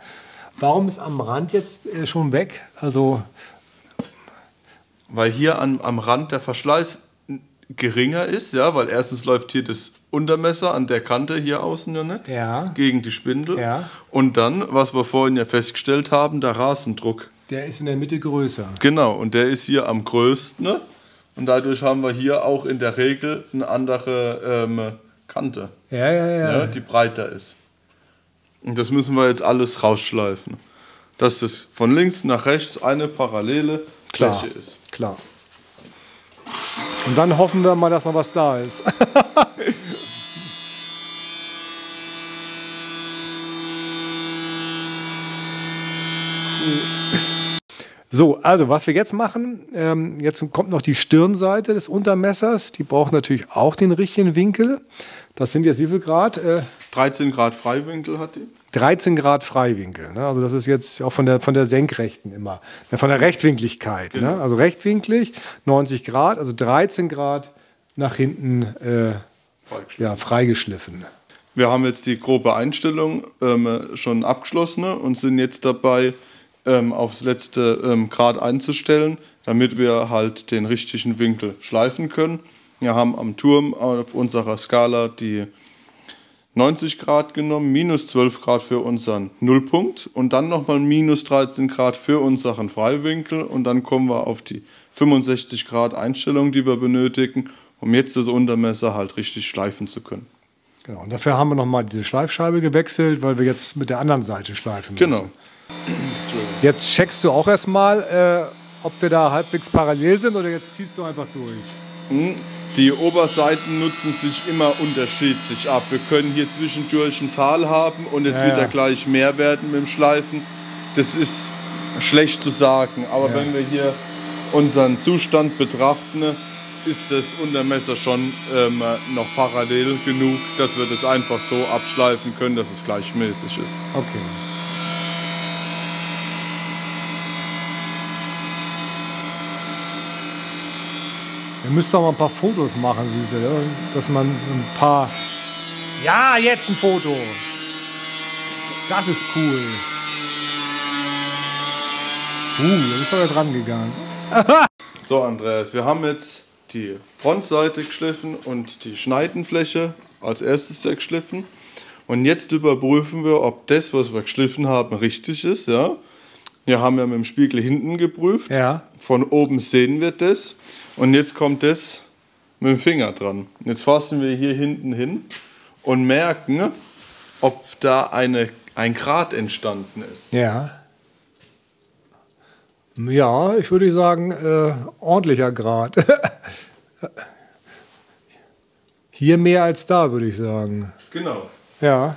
Warum ist am Rand jetzt äh, schon weg? Also weil hier an, am Rand der Verschleiß geringer ist, ja, weil erstens läuft hier das Untermesser an der Kante hier außen ja nicht ja. gegen die Spindel. Ja. Und dann, was wir vorhin ja festgestellt haben, der Rasendruck. Der ist in der Mitte größer. Genau, und der ist hier am größten. Ne? Und dadurch haben wir hier auch in der Regel eine andere ähm, Kante. Ja, ja, ja, ja. Die breiter ist. Und das müssen wir jetzt alles rausschleifen. Dass das von links nach rechts eine parallele Klar. Fläche ist. Klar. Und dann hoffen wir mal, dass noch was da ist. *laughs* So, also was wir jetzt machen, ähm, jetzt kommt noch die Stirnseite des Untermessers. Die braucht natürlich auch den richtigen Winkel. Das sind jetzt wie viel Grad? Äh, 13 Grad Freiwinkel hat die. 13 Grad Freiwinkel. Ne? Also das ist jetzt auch von der, von der Senkrechten immer. Von der Rechtwinkligkeit. Ne? Genau. Ne? Also rechtwinklig, 90 Grad, also 13 Grad nach hinten äh, freigeschliffen. Ja, freigeschliffen. Wir haben jetzt die grobe Einstellung ähm, schon abgeschlossen und sind jetzt dabei, ähm, aufs letzte ähm, Grad einzustellen, damit wir halt den richtigen Winkel schleifen können. Wir haben am Turm auf unserer Skala die 90 Grad genommen, minus 12 Grad für unseren Nullpunkt und dann nochmal minus 13 Grad für unseren Freiwinkel und dann kommen wir auf die 65 Grad Einstellung, die wir benötigen, um jetzt das Untermesser halt richtig schleifen zu können. Genau, und dafür haben wir nochmal diese Schleifscheibe gewechselt, weil wir jetzt mit der anderen Seite schleifen müssen. Genau. *clears throat* Jetzt checkst du auch erstmal, äh, ob wir da halbwegs parallel sind oder jetzt ziehst du einfach durch. Hm? Die Oberseiten nutzen sich immer unterschiedlich ab. Wir können hier zwischendurch ein Tal haben und jetzt ja, wird er gleich mehr werden mit dem Schleifen. Das ist schlecht zu sagen. Aber ja. wenn wir hier unseren Zustand betrachten, ist das Untermesser schon ähm, noch parallel genug, dass wir das einfach so abschleifen können, dass es gleichmäßig ist. Okay. Ihr müsst doch mal ein paar Fotos machen, Süße, dass man ein paar... Ja, jetzt ein Foto! Das ist cool. Uh, da ist er dran gegangen. *laughs* so, Andreas, wir haben jetzt die Frontseite geschliffen und die Schneidenfläche als erstes ja geschliffen. Und jetzt überprüfen wir, ob das, was wir geschliffen haben, richtig ist. Ja? Wir haben ja mit dem Spiegel hinten geprüft. Ja. Von oben sehen wir das. Und jetzt kommt das mit dem Finger dran. Jetzt fassen wir hier hinten hin und merken, ob da eine, ein Grat entstanden ist. Ja. Ja, ich würde sagen, äh, ordentlicher Grad. *laughs* Hier mehr als da, würde ich sagen. Genau. Ja.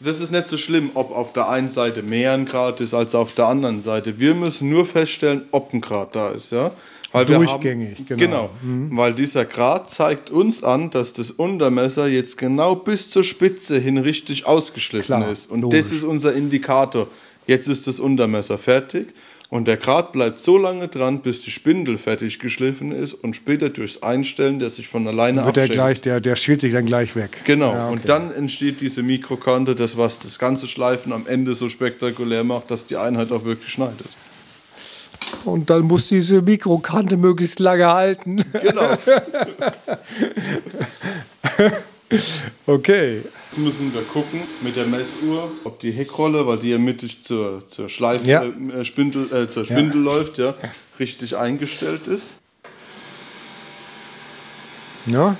Das ist nicht so schlimm, ob auf der einen Seite mehr ein Grad ist als auf der anderen Seite. Wir müssen nur feststellen, ob ein Grad da ist. Ja? Weil Durchgängig, haben, genau. genau mhm. Weil dieser Grad zeigt uns an, dass das Untermesser jetzt genau bis zur Spitze hin richtig ausgeschliffen Klar, ist. Und logisch. das ist unser Indikator. Jetzt ist das Untermesser fertig. Und der Grat bleibt so lange dran, bis die Spindel fertig geschliffen ist und später durchs Einstellen, der sich von alleine Wird der gleich, der, der schielt sich dann gleich weg. Genau. Ja, okay. Und dann entsteht diese Mikrokante, das was das ganze Schleifen am Ende so spektakulär macht, dass die Einheit auch wirklich schneidet. Und dann muss diese Mikrokante möglichst lange halten. Genau. *laughs* okay. Jetzt müssen wir gucken mit der Messuhr, ob die Heckrolle, weil die ja mittig zur, zur Schleife, ja. äh, Spindel, äh, zur Spindel ja. läuft, ja, richtig eingestellt ist. Ja.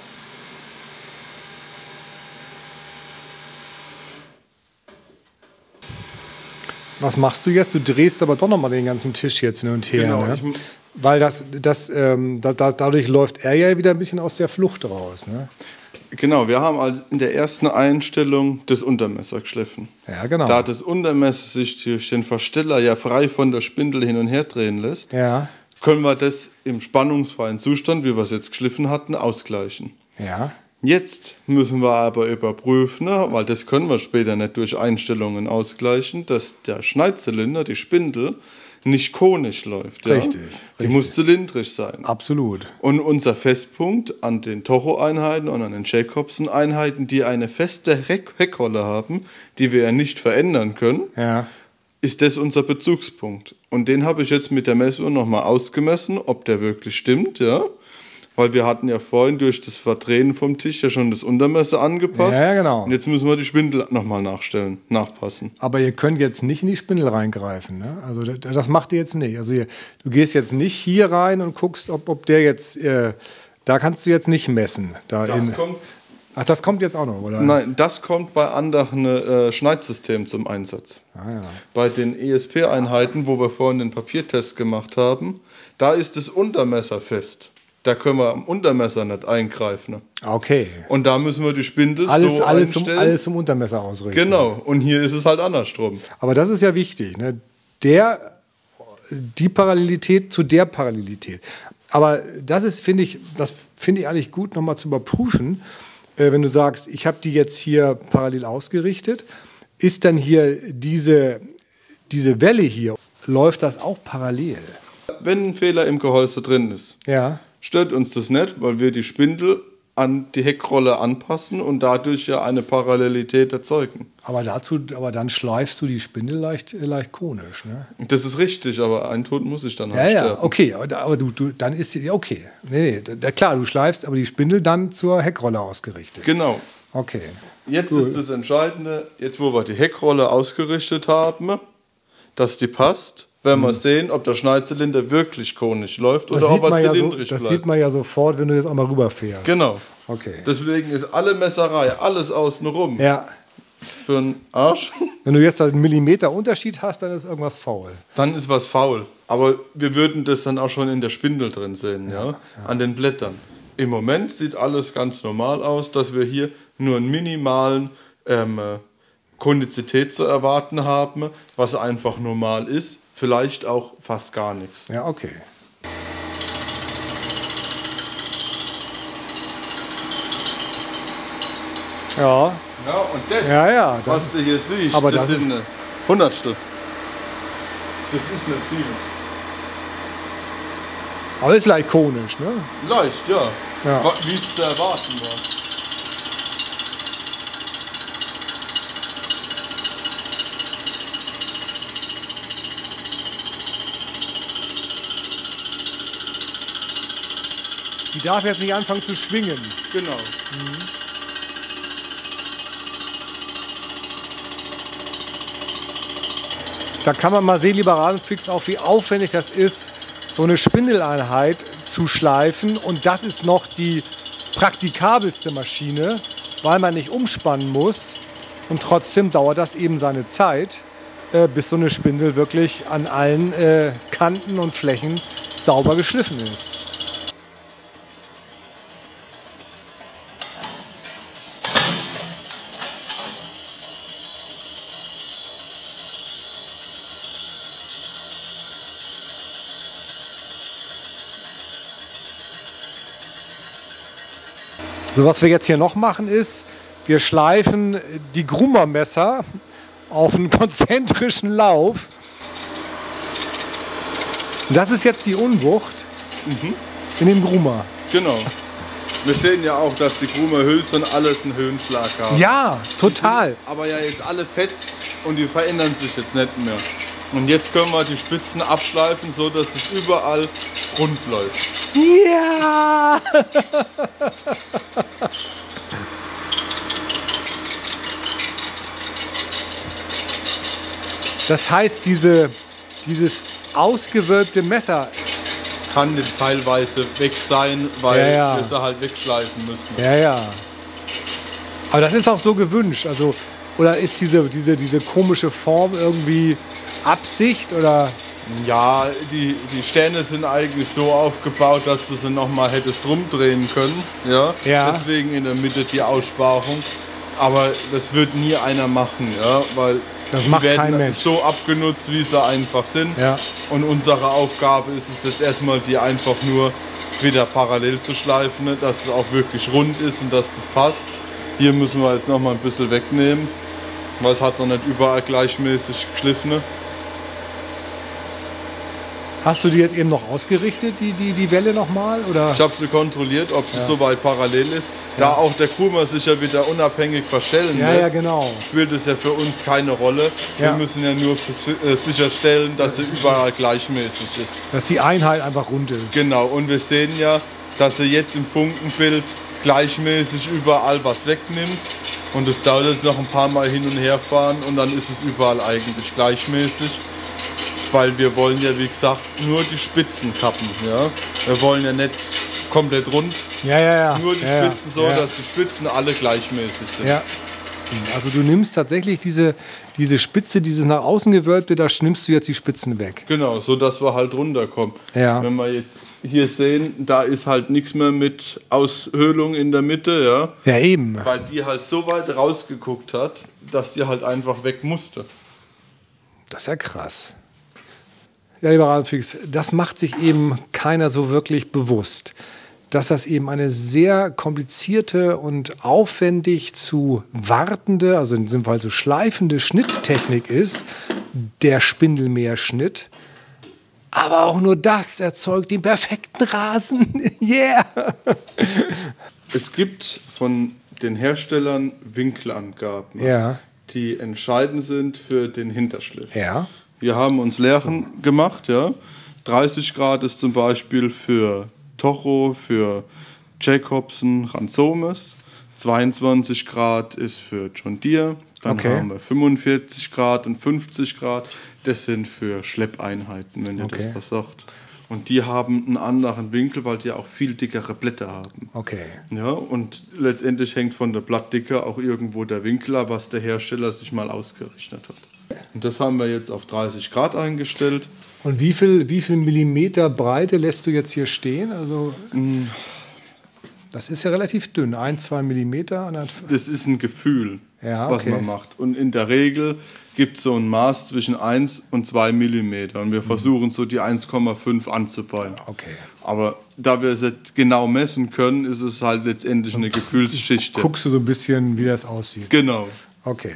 Was machst du jetzt? Du drehst aber doch noch mal den ganzen Tisch jetzt hin und her. Genau, ne? Weil das, das, ähm, da, da, dadurch läuft er ja wieder ein bisschen aus der Flucht raus. Ne? Genau, wir haben also in der ersten Einstellung das Untermesser geschliffen. Ja, genau. Da das Untermesser sich durch den Versteller ja frei von der Spindel hin und her drehen lässt, ja. können wir das im spannungsfreien Zustand, wie wir es jetzt geschliffen hatten, ausgleichen. Ja. Jetzt müssen wir aber überprüfen, weil das können wir später nicht durch Einstellungen ausgleichen, dass der Schneidzylinder, die Spindel, nicht konisch läuft. Ja? Richtig. Die richtig. muss zylindrisch sein. Absolut. Und unser Festpunkt an den Tocho-Einheiten und an den Jacobson-Einheiten, die eine feste Heckrolle haben, die wir ja nicht verändern können, ja. ist das unser Bezugspunkt. Und den habe ich jetzt mit der Messuhr nochmal ausgemessen, ob der wirklich stimmt. Ja? Weil wir hatten ja vorhin durch das Verdrehen vom Tisch ja schon das Untermesser angepasst. Ja, genau. Und jetzt müssen wir die Spindel nochmal nachstellen, nachpassen. Aber ihr könnt jetzt nicht in die Spindel reingreifen. Ne? Also das macht ihr jetzt nicht. Also ihr, du gehst jetzt nicht hier rein und guckst, ob, ob der jetzt, äh, da kannst du jetzt nicht messen. Da das in, kommt Ach, das kommt jetzt auch noch, oder? Nein, das kommt bei anderen äh, Schneidsystemen zum Einsatz. Ah, ja. Bei den ESP-Einheiten, wo wir vorhin den Papiertest gemacht haben, da ist das Untermesser fest da können wir am Untermesser nicht eingreifen. Ne? Okay. Und da müssen wir die Spindel alles, so alles einstellen. Zum, alles zum Untermesser ausrichten. Genau. Und hier ist es halt andersrum. Aber das ist ja wichtig. Ne? Der, die Parallelität zu der Parallelität. Aber das ist, finde ich, das finde ich eigentlich gut, nochmal zu überprüfen. Äh, wenn du sagst, ich habe die jetzt hier parallel ausgerichtet, ist dann hier diese, diese Welle hier, läuft das auch parallel? Wenn ein Fehler im Gehäuse drin ist, ja stört uns das nicht, weil wir die Spindel an die Heckrolle anpassen und dadurch ja eine Parallelität erzeugen. Aber dazu, aber dann schleifst du die Spindel leicht, leicht konisch, ne? Das ist richtig, aber ein Tod muss ich dann halt ja, sterben. Ja, okay, aber, aber du, du, dann ist sie, okay. Nee, nee, klar, du schleifst, aber die Spindel dann zur Heckrolle ausgerichtet. Genau. Okay. Jetzt cool. ist das Entscheidende, jetzt wo wir die Heckrolle ausgerichtet haben, dass die passt, werden wir sehen, ob der Schneidzylinder wirklich konisch läuft das oder ob er zylindrisch ja so, Das sieht man ja sofort, wenn du jetzt auch mal rüberfährst. Genau. Okay. Deswegen ist alle Messerei, alles außenrum. Ja. Für einen Arsch. *laughs* Wenn du jetzt einen Millimeter Unterschied hast, dann ist irgendwas faul. Dann ist was faul. Aber wir würden das dann auch schon in der Spindel drin sehen, ja, ja? an den Blättern. Im Moment sieht alles ganz normal aus, dass wir hier nur einen minimalen ähm, Konizität zu erwarten haben, was einfach normal ist vielleicht auch fast gar nichts. Ja, okay. Ja. Ja, und das, ja, ja, das was du hier siehst, aber das, das sind eine Hundertstel. Das ist nicht viel. Aber ist leicht konisch, ne? Leicht, ja. ja. Wie es zu erwarten war. Die darf jetzt nicht anfangen zu schwingen. Genau. Mhm. Da kann man mal sehen, lieber Rasenfix, auch wie aufwendig das ist, so eine Spindeleinheit zu schleifen. Und das ist noch die praktikabelste Maschine, weil man nicht umspannen muss. Und trotzdem dauert das eben seine Zeit, äh, bis so eine Spindel wirklich an allen äh, Kanten und Flächen sauber geschliffen ist. So, was wir jetzt hier noch machen ist, wir schleifen die Grummermesser auf einen *laughs* konzentrischen Lauf. Das ist jetzt die Unwucht mhm. in dem Grummer. Genau. Wir sehen ja auch, dass die Grumer Hülsen alles einen Höhenschlag haben. Ja, total. Aber ja jetzt alle fest und die verändern sich jetzt nicht mehr. Und jetzt können wir die Spitzen abschleifen, so dass es überall rund läuft. Ja! Das heißt, diese, dieses ausgewölbte Messer kann teilweise weg sein, weil ja, ja. wir sie halt wegschleifen müssen. Ja, ja. Aber das ist auch so gewünscht. Also, oder ist diese, diese, diese komische Form irgendwie Absicht oder ja, die, die Sterne sind eigentlich so aufgebaut, dass du sie nochmal hättest rumdrehen können. Ja? ja. Deswegen in der Mitte die Aussparung. Aber das wird nie einer machen, ja? weil das die werden so abgenutzt, wie sie einfach sind. Ja. Und unsere Aufgabe ist es jetzt erstmal, die einfach nur wieder parallel zu schleifen, ne? dass es auch wirklich rund ist und dass das passt. Hier müssen wir jetzt nochmal ein bisschen wegnehmen, weil es hat noch nicht überall gleichmäßig geschliffen. Hast du die jetzt eben noch ausgerichtet, die, die, die Welle nochmal? Ich habe sie kontrolliert, ob sie ja. soweit parallel ist. Da auch der Kurmer sich ja wieder unabhängig verstellen ja, lässt, ja, genau. spielt es ja für uns keine Rolle. Ja. Wir müssen ja nur äh, sicherstellen, dass sie überall gleichmäßig ist. Dass die Einheit einfach rund ist. Genau, und wir sehen ja, dass sie jetzt im Funkenbild gleichmäßig überall was wegnimmt. Und es dauert jetzt noch ein paar Mal hin und her fahren und dann ist es überall eigentlich gleichmäßig weil wir wollen ja, wie gesagt, nur die Spitzen kappen. Ja? Wir wollen ja nicht komplett rund, ja, ja, ja. nur die ja, Spitzen so, dass die Spitzen alle gleichmäßig sind. Ja. Also du nimmst tatsächlich diese, diese Spitze, dieses nach außen gewölbte, da nimmst du jetzt die Spitzen weg. Genau, so dass wir halt runterkommen. Ja. Wenn wir jetzt hier sehen, da ist halt nichts mehr mit Aushöhlung in der Mitte, ja. Ja, eben. Weil die halt so weit rausgeguckt hat, dass die halt einfach weg musste. Das ist ja krass. Ja, lieber Radfix, das macht sich eben keiner so wirklich bewusst, dass das eben eine sehr komplizierte und aufwendig zu wartende, also in diesem Fall so schleifende Schnitttechnik ist, der Spindelmeerschnitt. Aber auch nur das erzeugt den perfekten Rasen. *laughs* yeah! Es gibt von den Herstellern Winkelangaben, ja. die entscheidend sind für den Hinterschliff. Ja. Wir haben uns Lehren so. gemacht, ja. 30 Grad ist zum Beispiel für Tocho, für Jacobsen, Ranzomes. 22 Grad ist für John Deere. Dann okay. haben wir 45 Grad und 50 Grad. Das sind für Schleppeinheiten, wenn ihr okay. das was sagt. Und die haben einen anderen Winkel, weil die auch viel dickere Blätter haben. Okay. Ja, und letztendlich hängt von der Blattdicke auch irgendwo der Winkel ab, was der Hersteller sich mal ausgerichtet hat. Und das haben wir jetzt auf 30 Grad eingestellt. Und wie viel, wie viel Millimeter Breite lässt du jetzt hier stehen? Also, mm. das ist ja relativ dünn, ein, zwei Millimeter. Das ist ein Gefühl, ja, okay. was man macht. Und in der Regel gibt es so ein Maß zwischen 1 und 2 Millimeter. Und wir mhm. versuchen so die 1,5 anzupeilen. Okay. Aber da wir es nicht genau messen können, ist es halt letztendlich eine Gefühlsschicht. Guckst du so ein bisschen, wie das aussieht? Genau. Okay.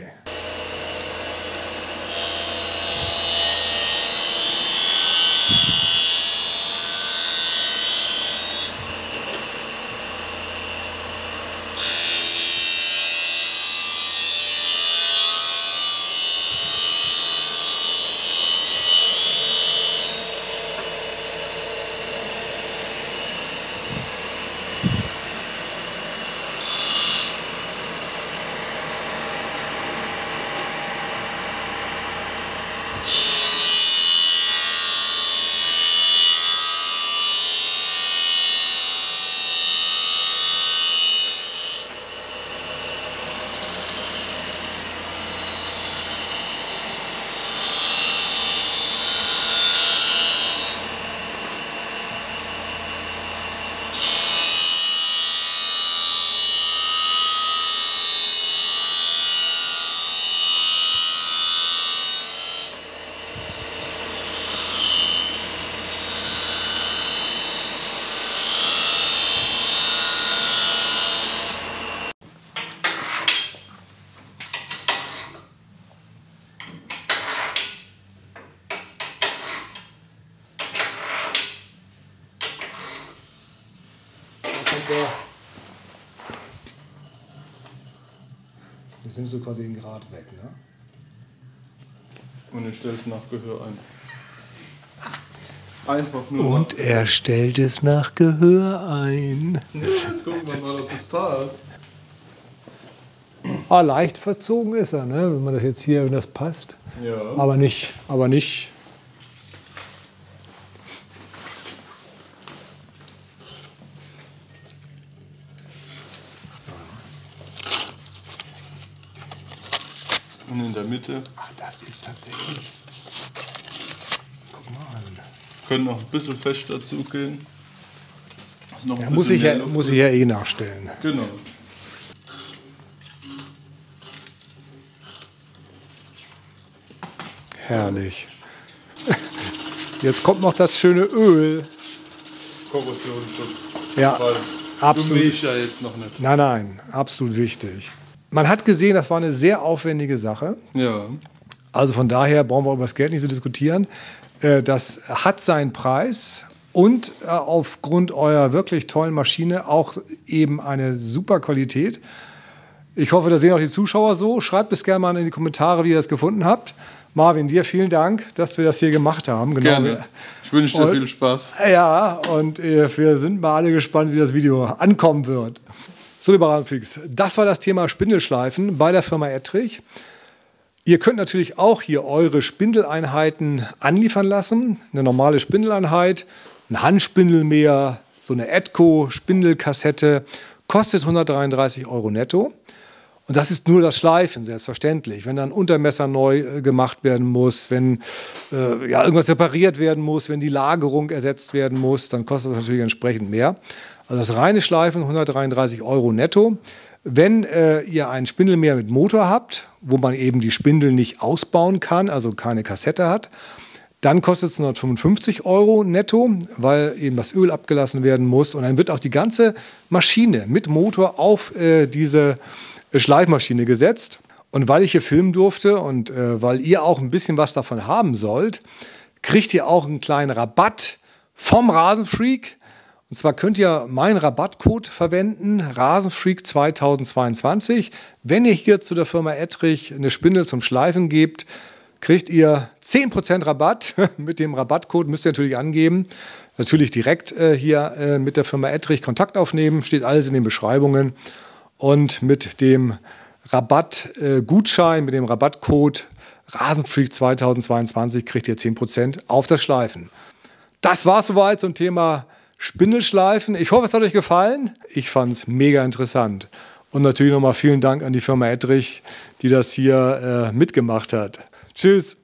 Jetzt nimmst du quasi den Grad weg, ne? Und er stellt es nach Gehör ein. Einfach nur. Und er stellt es nach Gehör ein. Ja, jetzt gucken wir mal, ob es passt. Ah, leicht verzogen ist er, ne? wenn man das jetzt hier, wenn das passt. Ja. Aber nicht, aber nicht. Und in der Mitte. Ach, das ist tatsächlich. Guck mal an. Können noch ein bisschen fest dazu gehen. Muss, ich ja, muss ich ja eh nachstellen. Genau. Herrlich. *laughs* Jetzt kommt noch das schöne Öl. Korrosionsschutz. Ja, Weil absolut. Du ja jetzt noch nicht. Nein, nein, absolut wichtig. Man hat gesehen, das war eine sehr aufwendige Sache. Ja. Also von daher brauchen wir über das Geld nicht zu diskutieren. Äh, das hat seinen Preis und äh, aufgrund eurer wirklich tollen Maschine auch eben eine super Qualität. Ich hoffe, das sehen auch die Zuschauer so. Schreibt es gerne mal in die Kommentare, wie ihr das gefunden habt. Marvin, dir vielen Dank, dass wir das hier gemacht haben. Genau. Gerne. Ich wünsche dir und, viel Spaß. Ja, und äh, wir sind mal alle gespannt, wie das Video ankommen wird. So, lieber Radfix, das war das Thema Spindelschleifen bei der Firma Ettrich. Ihr könnt natürlich auch hier eure Spindeleinheiten anliefern lassen. Eine normale Spindeleinheit, ein Handspindelmäher, so eine Edco-Spindelkassette, kostet 133 Euro netto. Und das ist nur das Schleifen, selbstverständlich. Wenn dann Untermesser neu äh, gemacht werden muss, wenn äh, ja, irgendwas repariert werden muss, wenn die Lagerung ersetzt werden muss, dann kostet das natürlich entsprechend mehr. Also das reine Schleifen 133 Euro netto. Wenn äh, ihr ein Spindelmäher mit Motor habt, wo man eben die Spindel nicht ausbauen kann, also keine Kassette hat, dann kostet es 155 Euro netto, weil eben das Öl abgelassen werden muss. Und dann wird auch die ganze Maschine mit Motor auf äh, diese Schleifmaschine gesetzt. Und weil ich hier filmen durfte und äh, weil ihr auch ein bisschen was davon haben sollt, kriegt ihr auch einen kleinen Rabatt vom Rasenfreak. Und zwar könnt ihr meinen Rabattcode verwenden, Rasenfreak 2022. Wenn ihr hier zu der Firma Ettrich eine Spindel zum Schleifen gebt, kriegt ihr 10% Rabatt. *laughs* mit dem Rabattcode müsst ihr natürlich angeben. Natürlich direkt äh, hier äh, mit der Firma Ettrich Kontakt aufnehmen, steht alles in den Beschreibungen und mit dem Rabattgutschein, äh, mit dem Rabattcode Rasenfreak 2022 kriegt ihr 10% auf das Schleifen. Das war soweit zum Thema Spindelschleifen. Ich hoffe, es hat euch gefallen. Ich fand es mega interessant. Und natürlich nochmal vielen Dank an die Firma Edrich, die das hier äh, mitgemacht hat. Tschüss.